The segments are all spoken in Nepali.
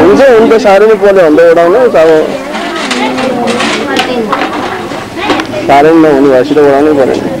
हुन्छ हुन्छ साह्रै नै पर्ने भन्दा उडाउनु अब साह्रै नहुने भएपछि त उडाउनै पऱ्यो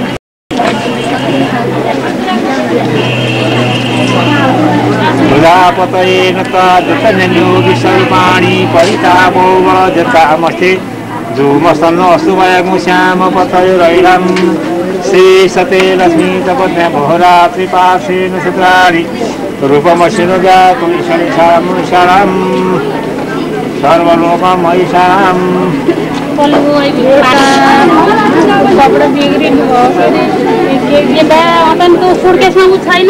खेल्नु यसो प्रजापतयेन तजतनन्यो विसर्पाणि परितापो जतामस्ते धूमस्तन्न अस्तुमयगु श्यामपतयोरैरं शेषते लक्ष्मी तपज्ञ भोरात्रिपार्श्वेन सुत्राणि रूपमशिनो जातुमिषाम् सर्वलोकमैषाम् कपडा बिग्रिनु छैन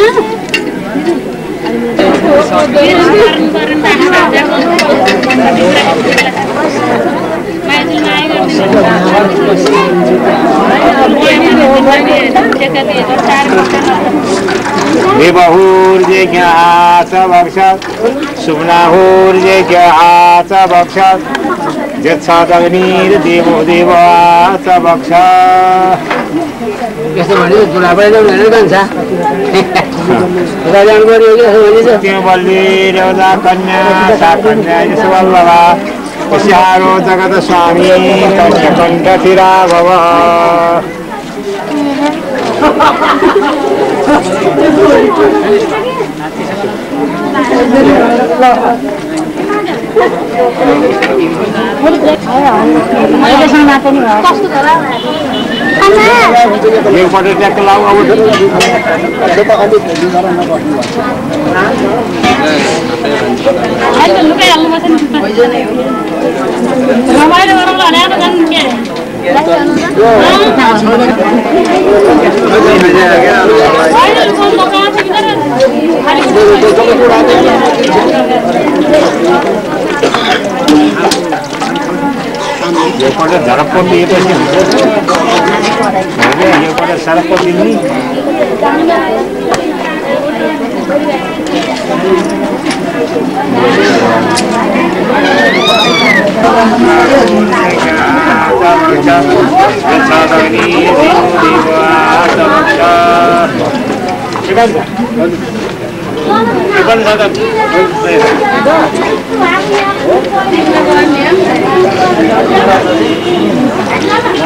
विबहूर्जिज्ञासवक्षत् सुम्नाहूर्जिज्ञासवक्षत् देव देवा स वक्षः यस्तो भने बुढापाइ जाउँ जान्छ। राजान गऱ्यो कि यसो भने त्यो बल्ली रौदा कन्या सा कन्या यसवल्लभा स्यारो जगत स्वामी कण्ठथिरा भव। अहिलेसम्म yang pada dia ke laut awal dulu berapa kali di barang apa ada luka yang makan mama ada orang lain ada kan dia ঝাড়প দিয়ে pada salah ini.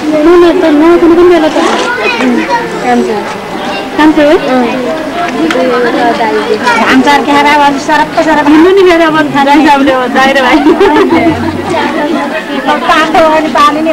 नुन त नुन कुनै पनि बेला त खान्थ्यो है अचार खाएर अब सरप सरप हिँड्नु नि मेरो अब हिसाबले भाइ अनि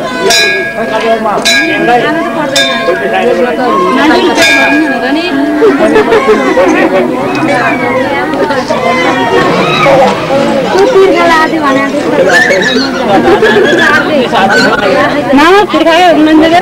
मामा फिर्कायो मान्छे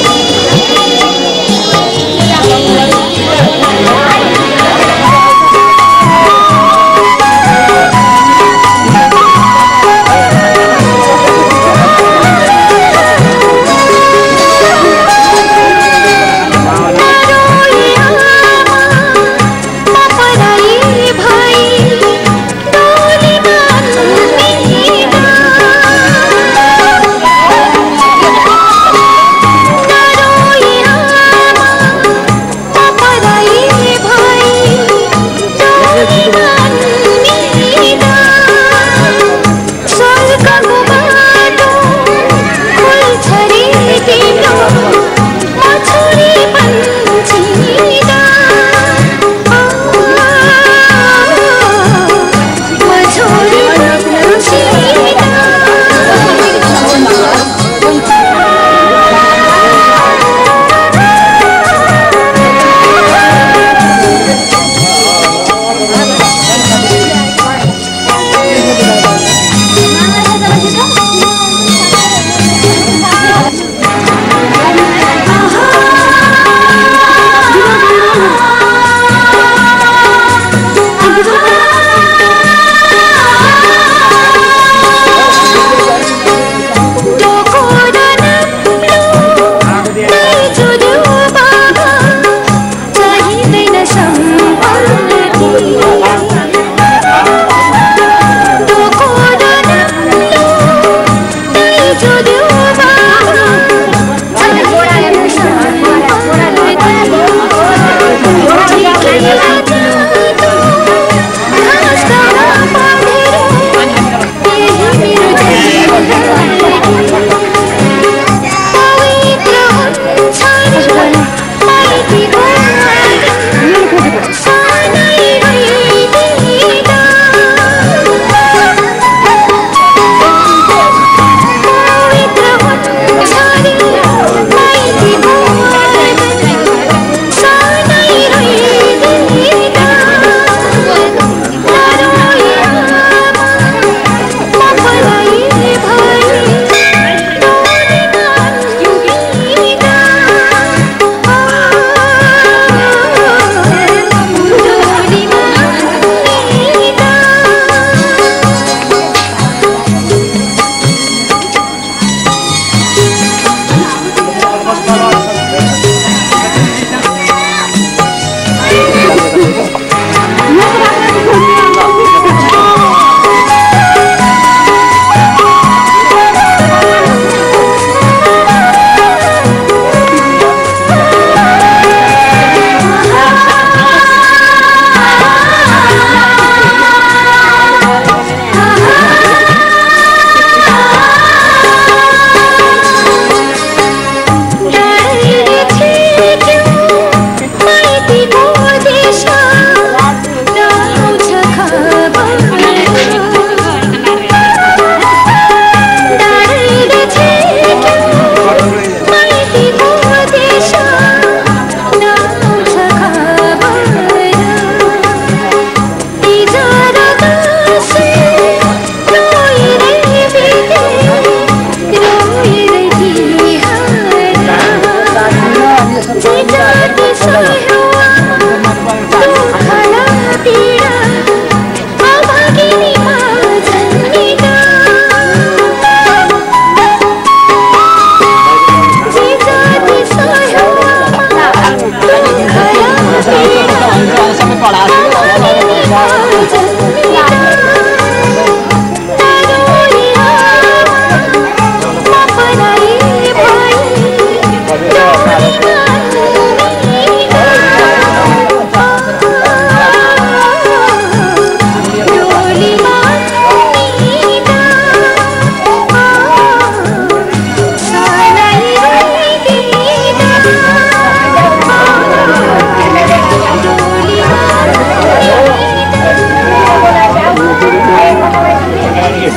यो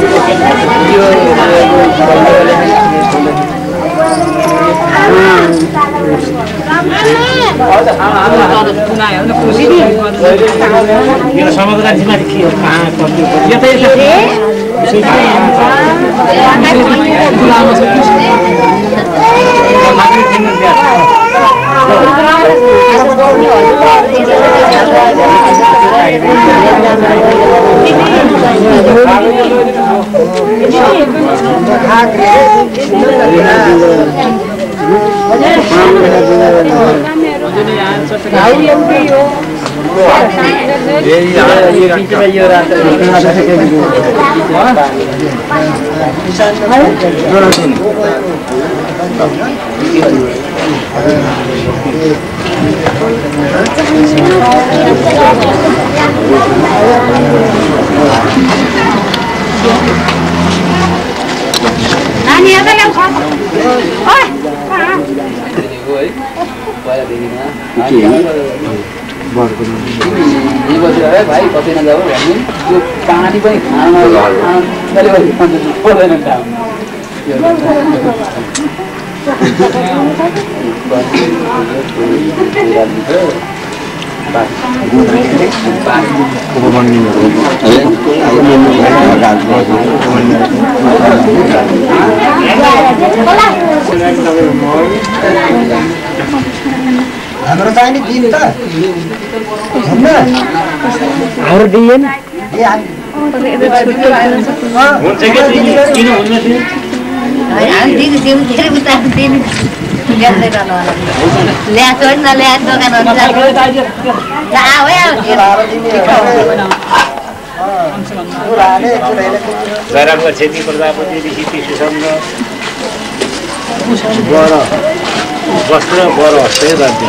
समग्र राज्यमाथि के हो कहाँ कति नानी भाइ कतै नजाऊ यो पानी पनि खान पर्दैन हाम्रो चाहिने दिन त हाम्रो हामी- हुन्छ ल्याएको होइन लाने, चुराइले जयरामको छेत्री प्रजापति ऋषि शिशुसँग बर वस्त्र बर हस्तै गर्दै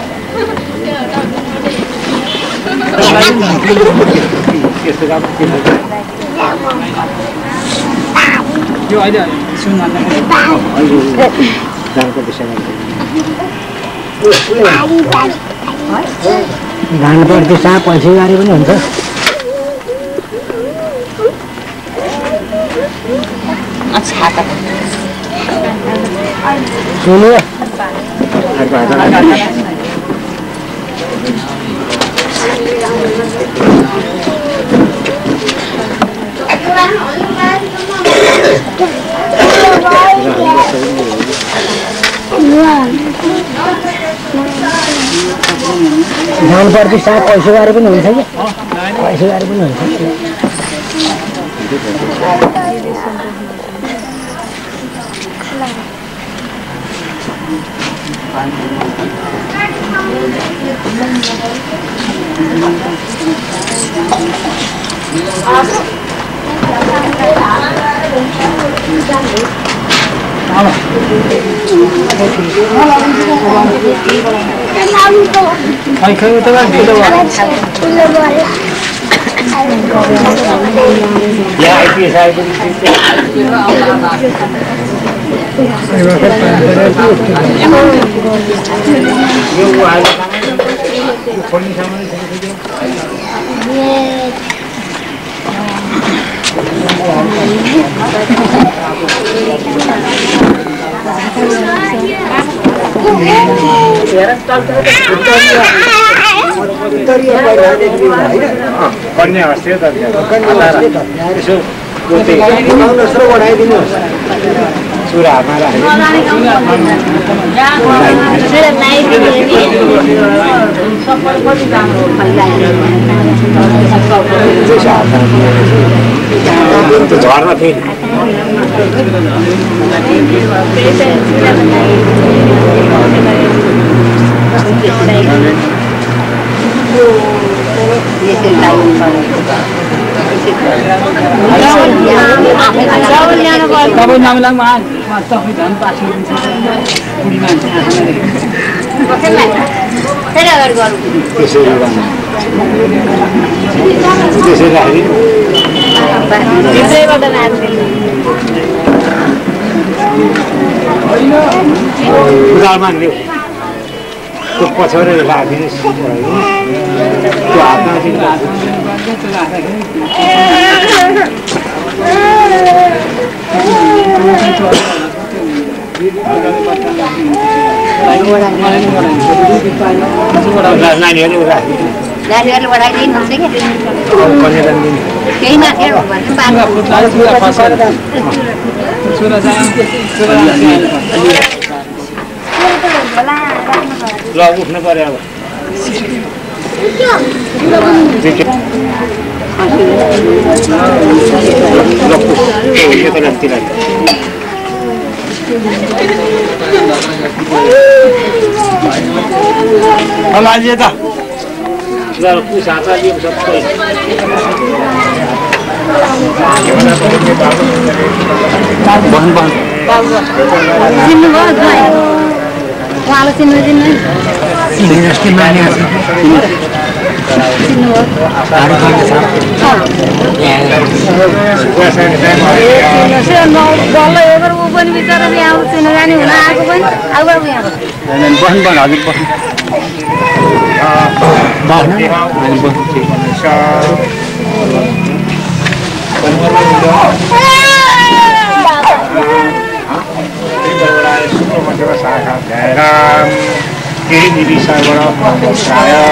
विषयमा धान पर्दैछ पैसा गाडी पनि हुन्छ सुन्यो अर्को हात धान पर्दैछ पैसा गाडी पनि हुन्छ कि? पैसा गाडी पनि हुन्छ। Ay, kayo talaga dito ba? Yeah, it is. I will see. Ay, bakit pa? Ay, bakit pa? कन्या हस्ते त। यसो पोते बनाउनुहोस् र ঝড় ঠিক Thank you. तपाईँ नामलाङमा तपाईँ झन् पाँच बुढी मान्छे त्यसरी राखेर त्यो पछाडि राखिदिनुहोस् त्यो हातमा नानीहरूले केही। ल उठ्नु पऱ्यो अब त्यो के- ल उठ। त्यो यता राख्ती राख। ल अझै यता ल पुस हात लिएको सबै बहन बहन उहाँलाई चिन्नु चिन्नु डल्लो एबर ऊ पनि बिचरा यहाँ चिन्नु जाने हुन आएको पनि आउबाट यहाँ बहन बहन हजुर बहन केही निरीक्षणबाट जिंदगी हो या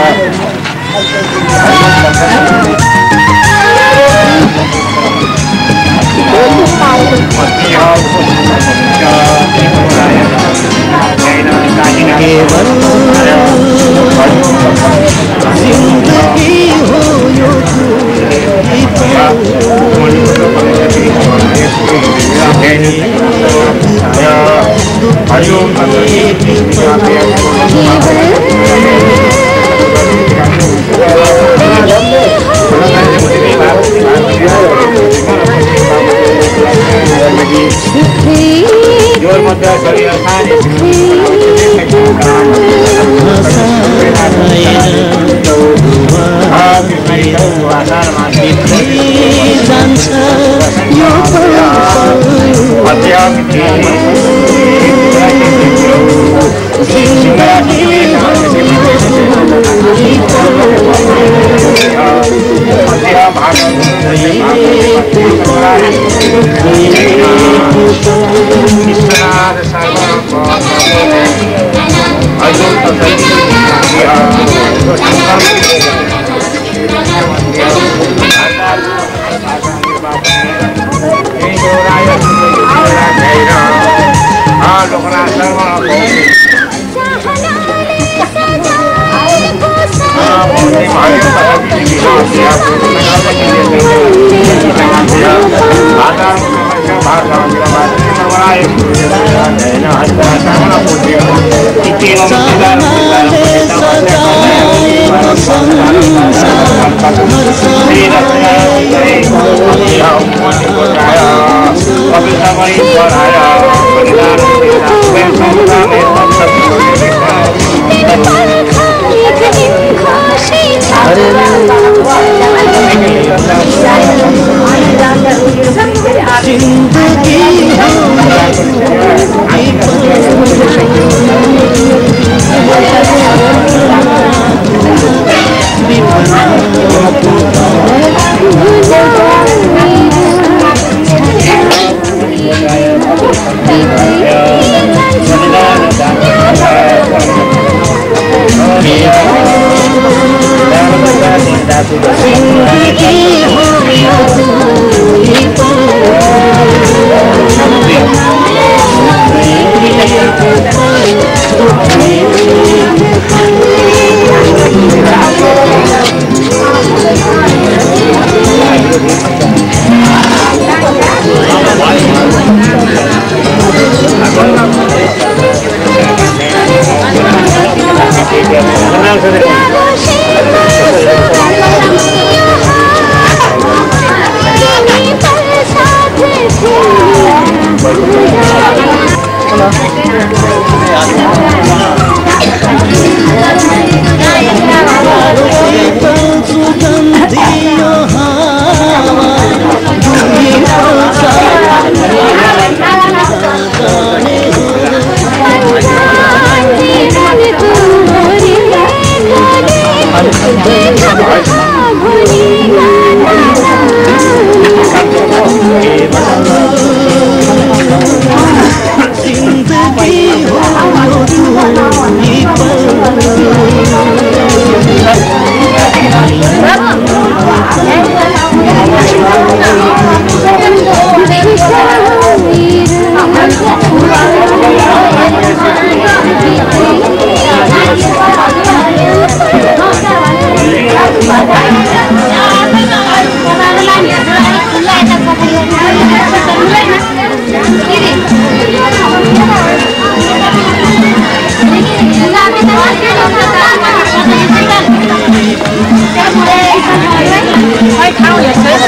你吃下。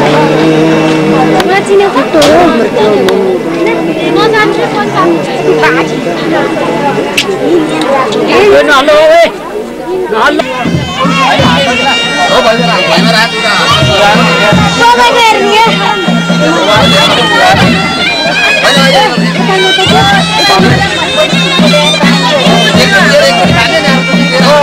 我今天好多，我咱只管干，八斤。哎，拿喽喂，拿喽。老板，老板，来来来。老板，给你。Oh,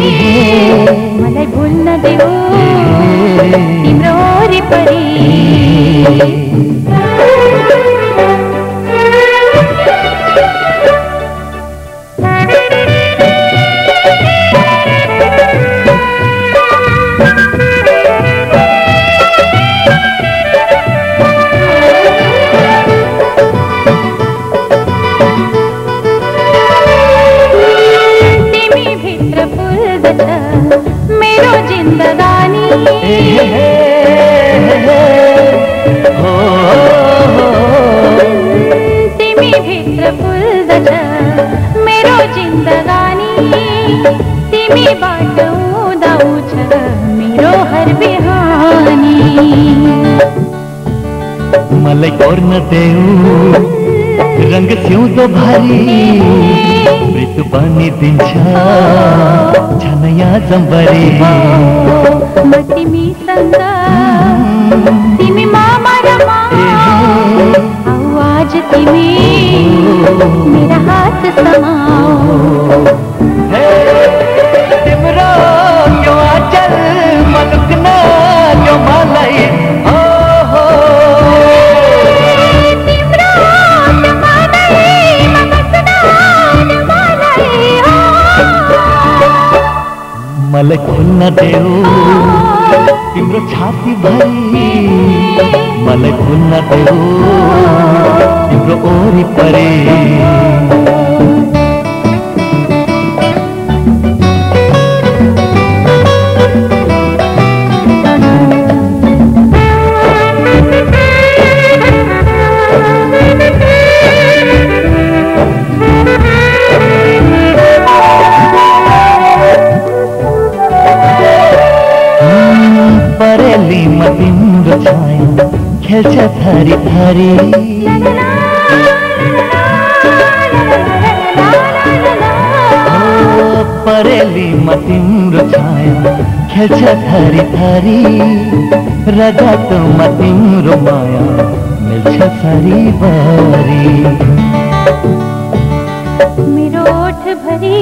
मलाई भुल्न देऊ तिम्रो वरिपरि मलाई और न देऊ। रंग सिउँदो तो भारी? मृत्यु पानी दिन छनया जम्बरी तिमी आज तिमी मेरा हाथ समाओ। तिम्रो यो अचल जो मलाई खुल्न देऊ। तिम्रो छाती भरी मलाई खुल्न देऊ। तिम्रो ओरिपरि खेल्छ थरी थरी परेलीमा तिम्रो छाया खेल्छ थरी थरी रगतमा तिम्रो माया मिल्छ सरी बरी। मेरो ओठ भरी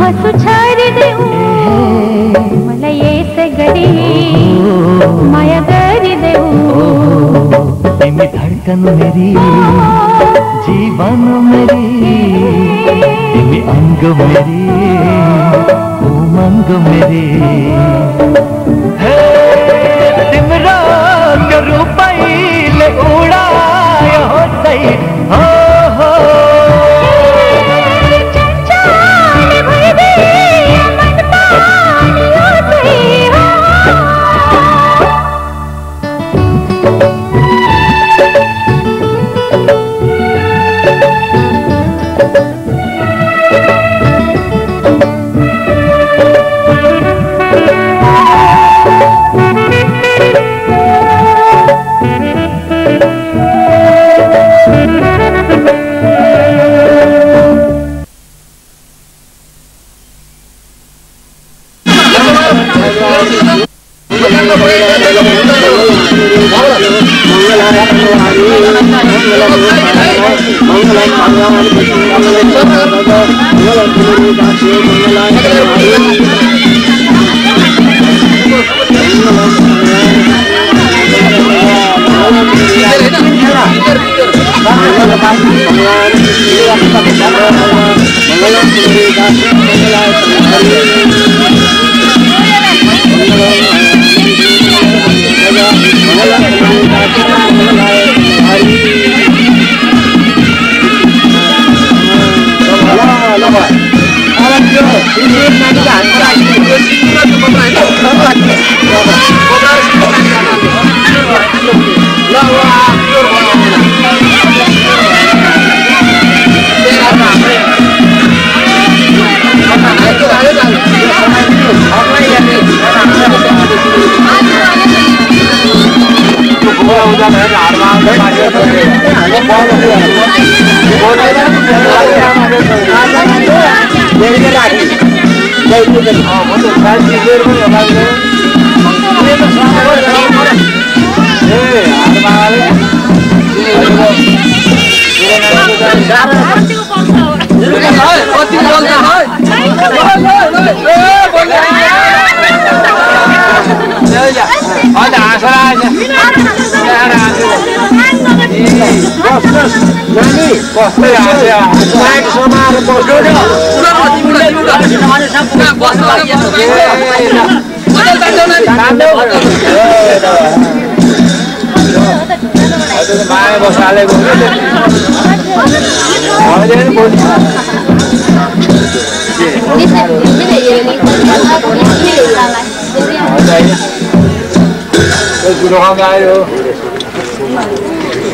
हाँसु छारिदेऊ मलाई यसै गरी माया गरिदेऊ तिमी धडकन मेरी जीवन मेरी तिमी अङ्ग मेरी उमङ्ग मेरी हे, तिम्रो त्यो रूपैले उडायो सही हो माया आयो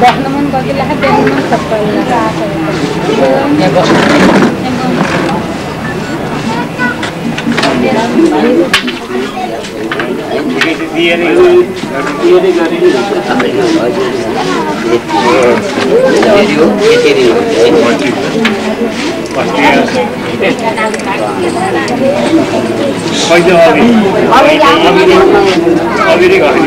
देख्न मन कति लाग्छ देख्न मन सबैलाई पैसा अघि अघि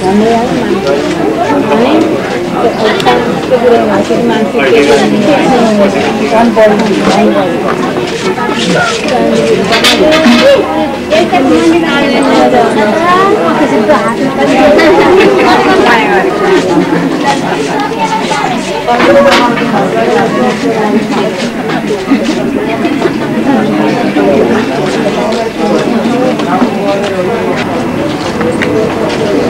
नै घट्ने हजुरहरूले तिनीहरू यसो गरेर भिडियोले घुम्दै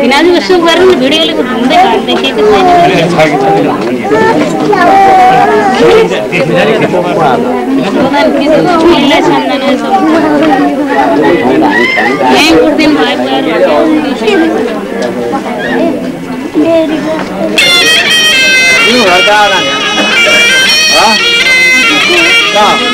सम्झना यसो यहीँ उठ्दैन भएको अनि बुढा झर्नु न फेरि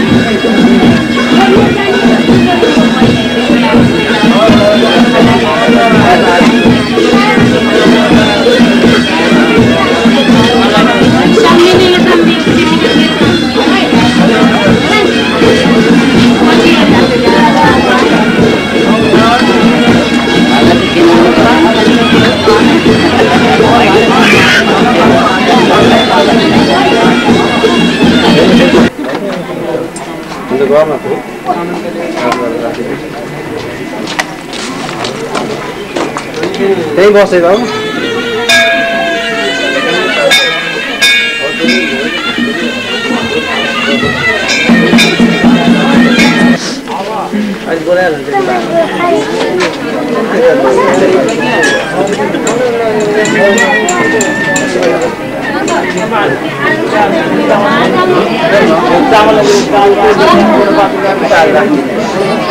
Quem gosta aí, vamos? Hadi buraya lan. Hadi.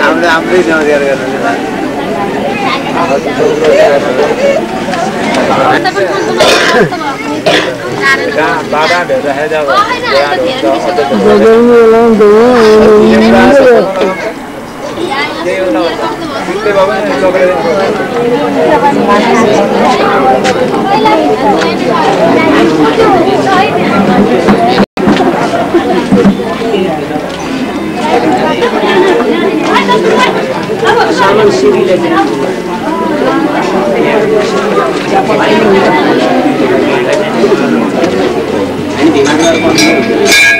हाम्रो हाम्रै गर्नु बाबा भेट्दाखेरि siempre va a haber el doble de अनि भिमार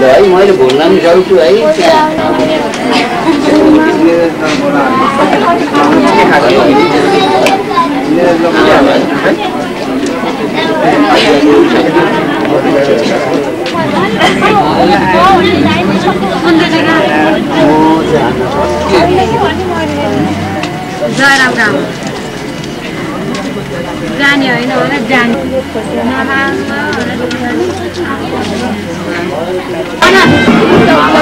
ल है मैले भुल्न पनि सक्छु है। त्यहाँ जयराम राम। जाने होइन होला जाने। भाइटिकामा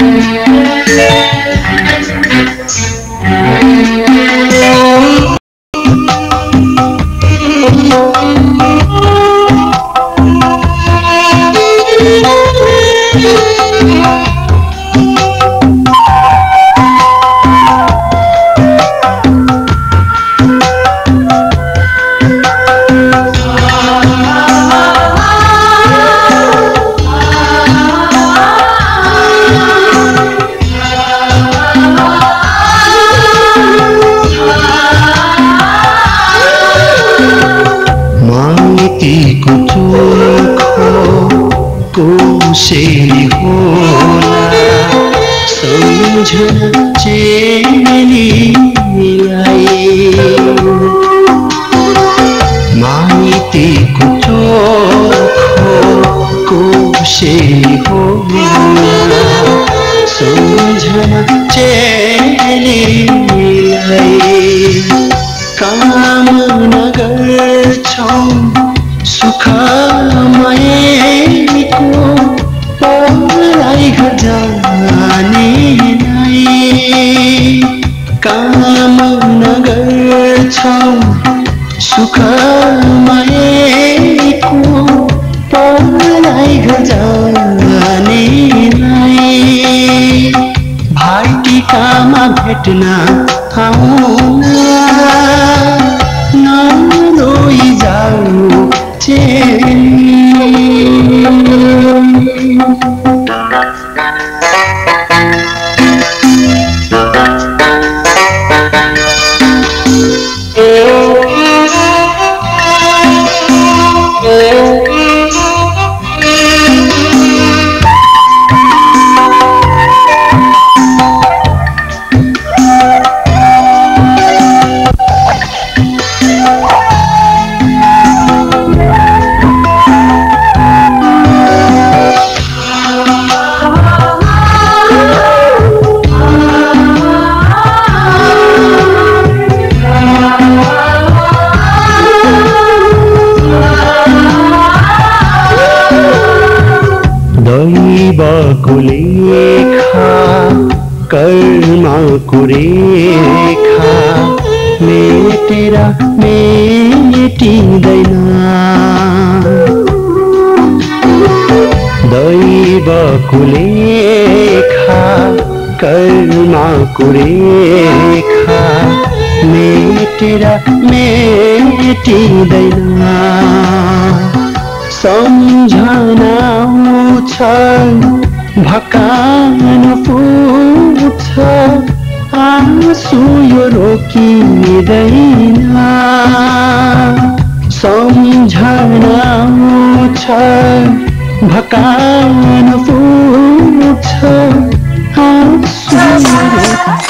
Thank you. मेटिँदैन। दैव कुलेखा कर्मा कुरेखा मेटेर मेटिँदैन। सम्झना छ भकान पुछ आँसु यो रोकिँदैन सम्झना छ भकान पुग्छ आँसु